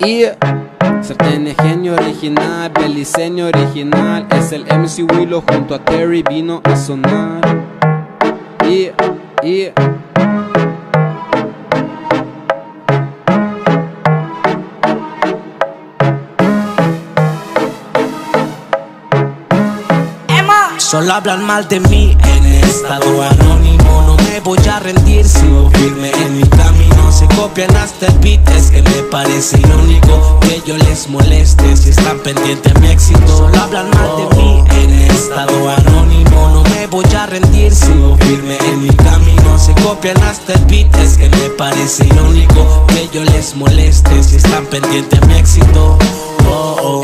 Y Sartén genio original, beliceño original. Es el MC Willow junto a Terry vino a sonar. Y, y Solo hablan mal de mí en estado anónimo. No me voy a rendir, sigo firme copian hasta el beat, es que me parece irónico Que yo les moleste. Si están pendientes a mi éxito Solo hablan mal de mí. En estado anónimo No me voy a rendir, sigo firme en mi camino Se copian hasta el beat, es que me parece irónico Que yo les moleste. Si están pendientes a mi éxito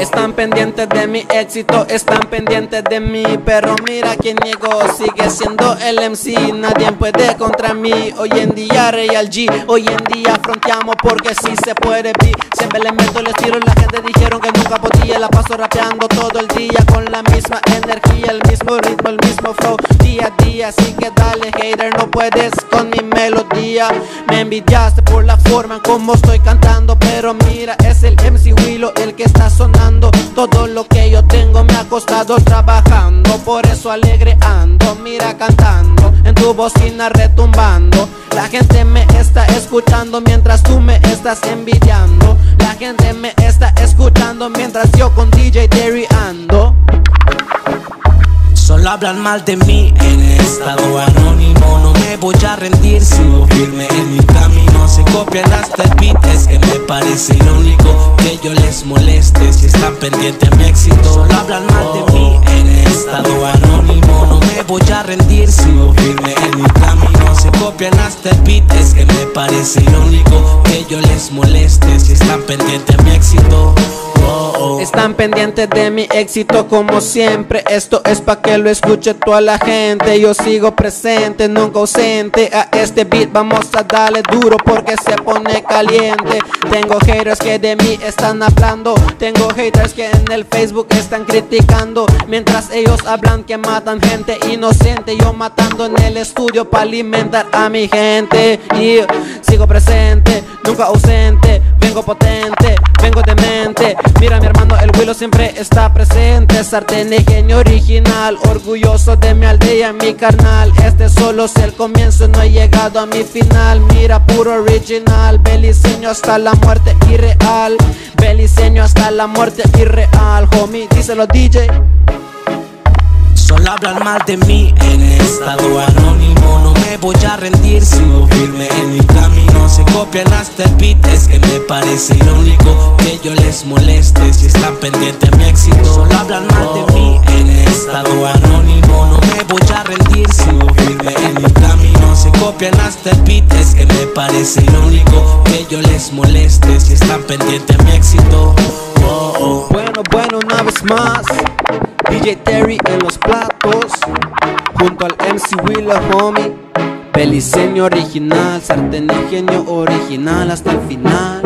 están pendientes de mi éxito, están pendientes de mí Pero mira quien llegó, sigue siendo el MC Nadie puede contra mí. Hoy en día Real G, hoy en día fronteamos porque si se puede Siempre le meto, les tiro, la gente dijeron que nunca podía La paso rapeando todo el día con la misma energía El mismo ritmo, el mismo flow, día a día Así que dale hater, no puedes con mi melodía Me envidiaste por la forma en como estoy cantando Pero mira, es el MC Willow el que está sonando. Todo lo que yo tengo me ha costado trabajando Por eso alegre ando, mira cantando En tu bocina retumbando. La gente me está escuchando mientras tú me estás envidiando. La gente me está escuchando mientras yo con DJ Terry ando. Solo hablan mal de mí en estado anónimo No me voy a rendir, sigo firme copian hasta el beat, es que me parece irónico Que yo les moleste. Si están pendientes a mi éxito Solo hablan mal de mí. En estado anónimo No me voy a rendir, sigo firme en mi camino. Se copian hasta el beat, es que me parece irónico Que yo les moleste. Si están pendientes a mi éxito están pendientes de mi éxito como siempre. Esto es pa' que lo escuche toda la gente. Yo sigo presente, nunca ausente. A este beat vamos a darle duro porque se pone caliente. Tengo haters que de mí están hablando. Tengo haters que en el Facebook están criticando. Mientras ellos hablan que matan gente inocente. Yo matando en el estudio para alimentar a mi gente. Y sigo presente, nunca ausente. Vengo potente, Mira mi hermano el Willow siempre está presente. Sartén y genio original Orgulloso de mi aldea, mi carnal. Este solo es el comienzo, no he llegado a mi final. Mira puro original Beliceño hasta la muerte irreal. Beliceño hasta la muerte irreal Homie, díselo DJ Solo hablan mal de mí en estado anónimo voy a rendir, sigo firme en mi camino Se copian hasta el beat, es que me parece irónico Que yo les moleste. Si están pendientes a mi éxito Solo hablan mal de mí. En estado anónimo No me voy a rendir, sigo firme en mi camino Se copian hasta el beat, es que me parece irónico Que yo les moleste. Si están pendientes a mi éxito. Bueno, bueno, una vez más DJ Terry en los platos Junto al MC Willa homie Beliceño original, sartén genio original hasta el final